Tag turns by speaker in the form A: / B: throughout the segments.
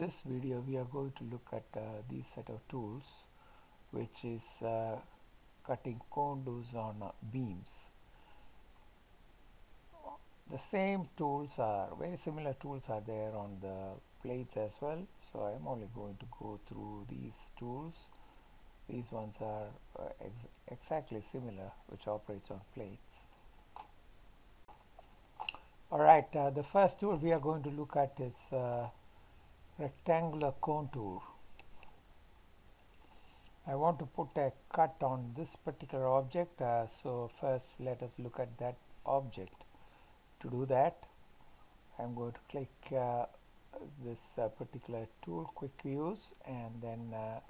A: this video we are going to look at uh, these set of tools which is uh, cutting contours on uh, beams. The same tools are very similar tools are there on the plates as well. So I am only going to go through these tools. These ones are uh, ex exactly similar which operates on plates. Alright uh, the first tool we are going to look at is uh, rectangular contour. I want to put a cut on this particular object uh, so first let us look at that object. To do that I'm going to click uh, this uh, particular tool quick views and then uh,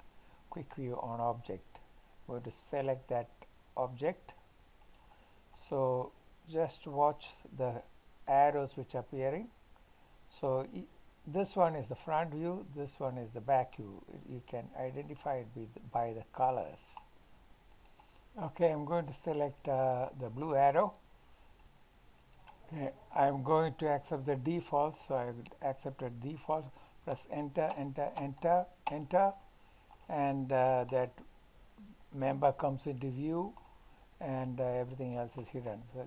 A: quick view on object. I'm going to select that object. So just watch the arrows which are appearing. So this one is the front view this one is the back view. You can identify it with by the colors. Okay I'm going to select uh, the blue arrow. Okay I'm going to accept the default so I would accept a default. Press enter enter enter enter and uh, that member comes into view and uh, everything else is hidden. So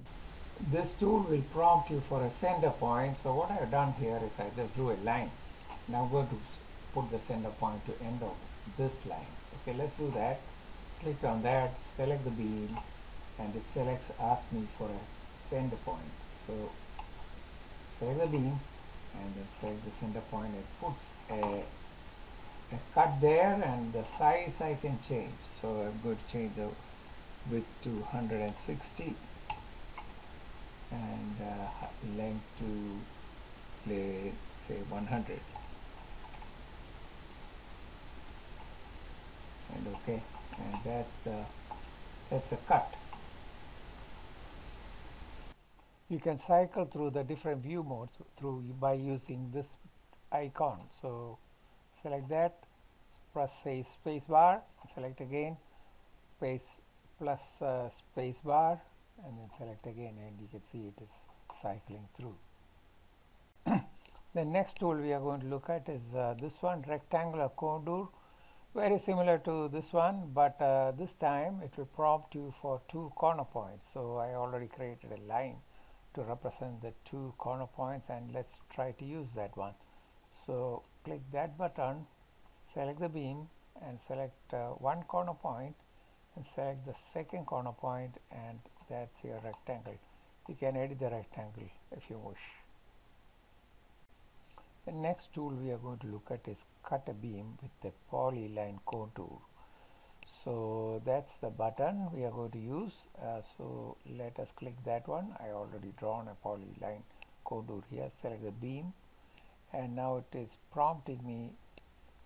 A: this tool will prompt you for a center point. So what I have done here is I just drew a line. Now I'm going to put the center point to end of this line. Okay let's do that. Click on that select the beam and it selects ask me for a center point. So select the beam and then select the center point. It puts a, a cut there and the size I can change. So I'm going to change the width to 160 and uh, length to play say 100 and okay and that's the that's the cut. You can cycle through the different view modes through by using this icon. So select that press say space bar select again space plus uh, space bar and then select again and you can see it is cycling through. the next tool we are going to look at is uh, this one rectangular contour. Very similar to this one but uh, this time it will prompt you for two corner points. So I already created a line to represent the two corner points and let's try to use that one. So click that button select the beam and select uh, one corner point and select the second corner point and that's your rectangle. You can edit the rectangle if you wish. The next tool we are going to look at is cut a beam with a polyline contour so that's the button we are going to use. Uh, so let us click that one. I already drawn a polyline contour here. Select the beam. And now it is prompting me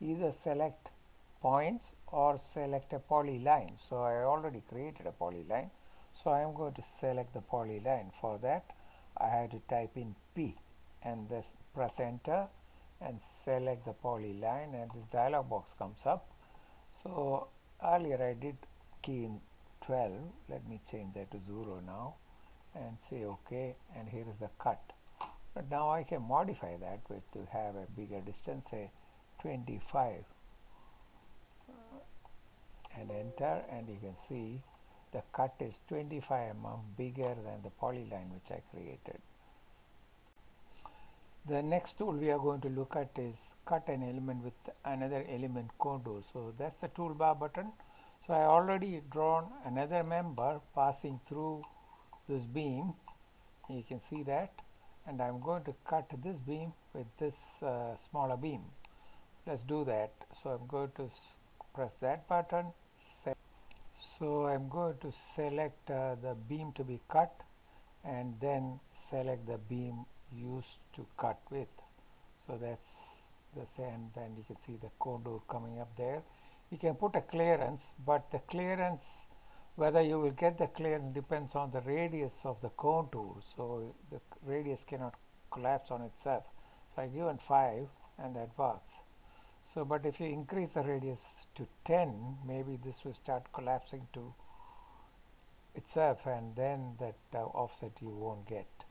A: either select points or select a polyline. So I already created a polyline so I am going to select the polyline. For that I had to type in P and this press enter and select the polyline and this dialog box comes up. So earlier I did key in 12 let me change that to 0 now and say OK and here is the cut. But now I can modify that with to have a bigger distance say 25 and enter and you can see the cut is 25 mm bigger than the polyline which I created. The next tool we are going to look at is cut an element with another element contour. So that's the toolbar button. So I already drawn another member passing through this beam. You can see that and I'm going to cut this beam with this uh, smaller beam. Let's do that. So I'm going to press that button so I'm going to select uh, the beam to be cut and then select the beam used to cut with. So that's the same then you can see the contour coming up there. You can put a clearance but the clearance whether you will get the clearance depends on the radius of the contour. So the radius cannot collapse on itself. So I given 5 and that works so but if you increase the radius to 10 maybe this will start collapsing to itself and then that uh, offset you won't get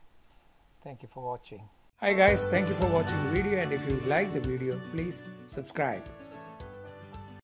A: thank you for watching Hi guys, thank you for watching the video and if you like the video, please subscribe.